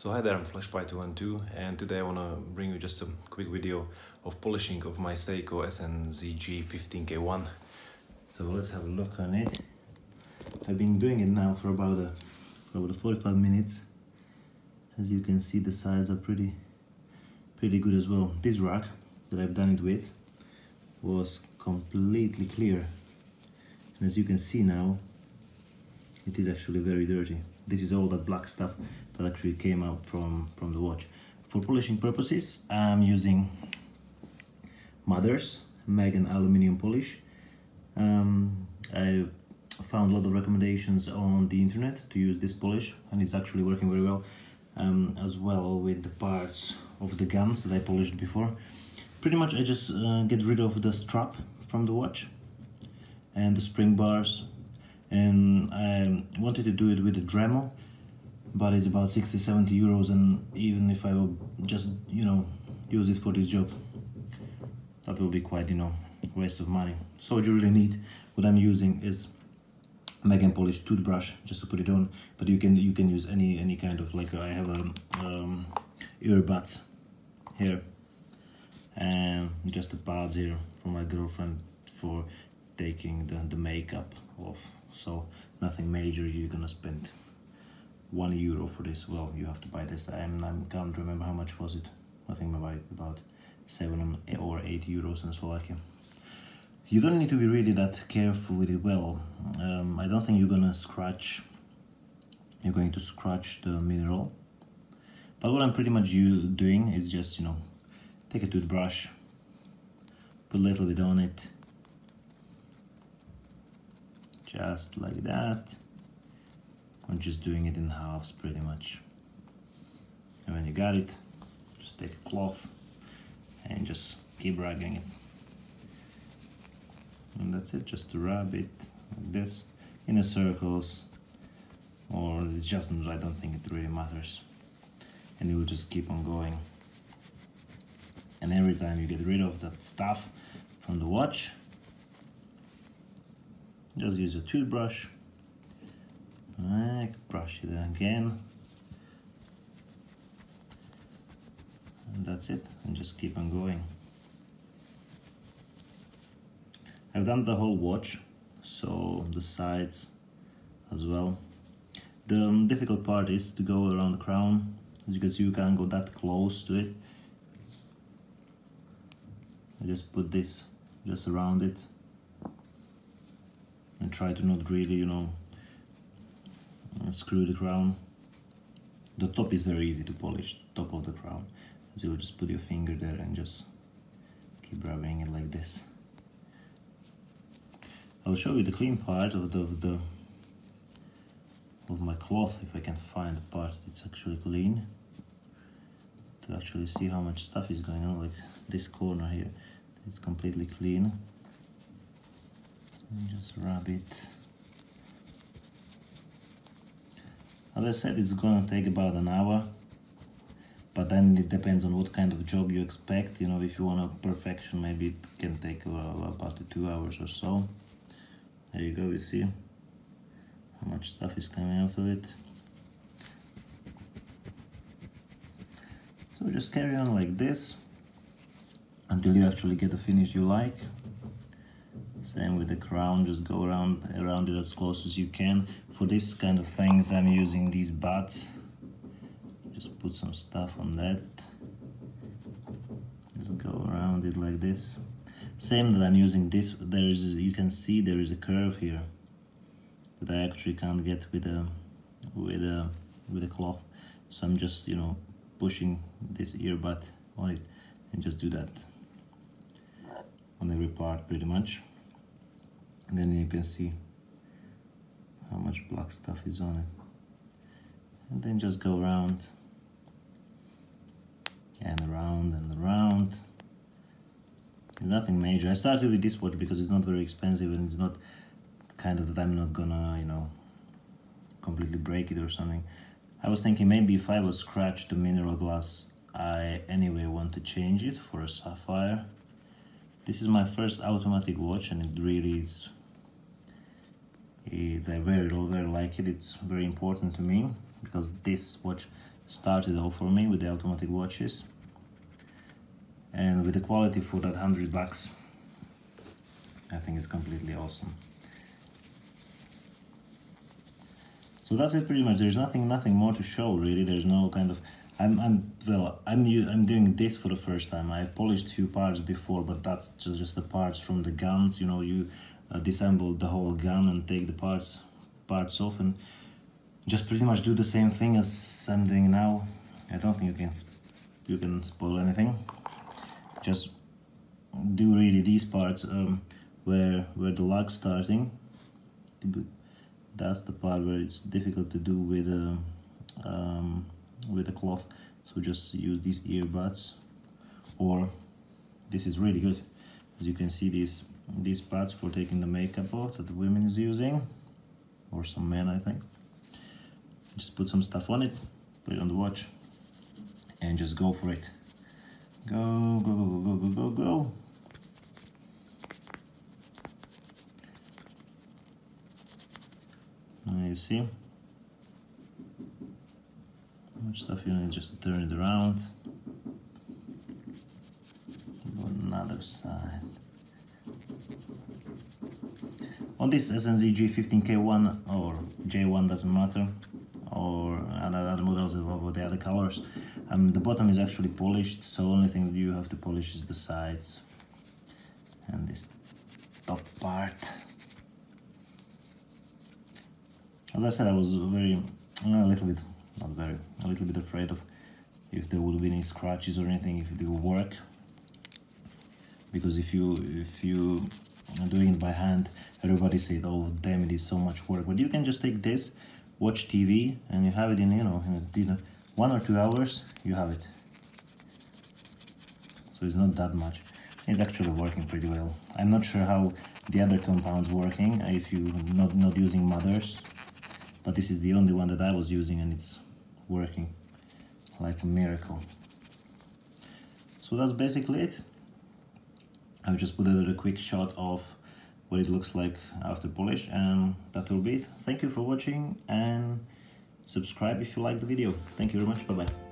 So hi there, I'm FleshPie212 and today I want to bring you just a quick video of polishing of my Seiko SNZG 15K1. So let's have a look on it. I've been doing it now for about a, for about 45 minutes. As you can see the sides are pretty pretty good as well. This rack that I've done it with was completely clear. And as you can see now, it is actually very dirty. This is all that black stuff that actually came out from, from the watch. For polishing purposes, I'm using Mother's Mag and Aluminium Polish. Um, I found a lot of recommendations on the internet to use this polish and it's actually working very well um, as well with the parts of the guns that I polished before. Pretty much I just uh, get rid of the strap from the watch and the spring bars and I wanted to do it with a Dremel but it's about 60 70 euros and even if I will just you know use it for this job that will be quite you know waste of money. So what you really need what I'm using is Mag and polish toothbrush just to put it on but you can you can use any any kind of like I have a um, earbuds here and just the pads here for my girlfriend for taking the, the makeup off so nothing major you're gonna spend one euro for this. Well you have to buy this. I, I can't remember how much was it. I think about about seven or eight euros in Slovakia. You don't need to be really that careful with it. Well um, I don't think you're gonna scratch you're going to scratch the mineral. But what I'm pretty much you doing is just you know take a toothbrush put a little bit on it just like that. I'm just doing it in halves pretty much. And when you got it just take a cloth and just keep rubbing it. And that's it just to rub it like this in a circles or it just I don't think it really matters. And it will just keep on going. And every time you get rid of that stuff from the watch just use a toothbrush Right, brush it again. And that's it, and just keep on going. I've done the whole watch, so the sides as well. The um, difficult part is to go around the crown, because you can't go that close to it. I just put this just around it and try to not really, you know, uh, screw the crown. The top is very easy to polish, top of the crown. So you just put your finger there and just keep rubbing it like this. I'll show you the clean part of the, of the of my cloth if I can find the part that's actually clean to actually see how much stuff is going on like this corner here it's completely clean just rub it As I said, it's gonna take about an hour, but then it depends on what kind of job you expect. You know, if you want a perfection, maybe it can take uh, about two hours or so. There you go, you see how much stuff is coming out of it. So just carry on like this until you actually get a finish you like. Same with the crown, just go around around it as close as you can. For this kind of things, I'm using these bats. Just put some stuff on that. Just go around it like this. Same that I'm using this, there is, you can see there is a curve here that I actually can't get with a, with a, with a cloth. So I'm just, you know, pushing this earbud on it and just do that on every part pretty much and then you can see how much black stuff is on it. And then just go around and around and around. Nothing major. I started with this watch because it's not very expensive and it's not kind of that I'm not gonna you know completely break it or something. I was thinking maybe if I was scratch the mineral glass I anyway want to change it for a sapphire. This is my first automatic watch and it really is Eh, I very very like it it's very important to me because this watch started all for me with the automatic watches and with the quality for that 100 bucks I think it's completely awesome. So that's it pretty much. There's nothing nothing more to show really. There's no kind of I'm, I'm well I'm I'm doing this for the first time. I polished few parts before but that's just, just the parts from the guns you know you uh, disassemble the whole gun and take the parts parts off and just pretty much do the same thing as I'm doing now. I don't think you can you can spoil anything. Just do really these parts um, where where the lug's starting. That's the part where it's difficult to do with a um, with a cloth. So just use these earbuds or this is really good as you can see these these pads for taking the makeup off that the women is using or some men I think. Just put some stuff on it put it on the watch and just go for it. Go go go go go go go. You see. Much stuff you need just turn it around on this SNZ G15K1 or J1 doesn't matter or other models of the other colors. Um, the bottom is actually polished so only thing you have to polish is the sides and this top part. As I said I was very a little bit not very a little bit afraid of if there would be any scratches or anything if it will work because if you if you doing it by hand everybody says oh damn it is so much work. But you can just take this watch TV and you have it in you know in one or two hours you have it. So it's not that much. It's actually working pretty well. I'm not sure how the other compounds working if you not not using mothers but this is the only one that I was using and it's working like a miracle. So that's basically it I've just put a, a quick shot of what it looks like after polish and that will be it. Thank you for watching and subscribe if you like the video. Thank you very much. Bye bye.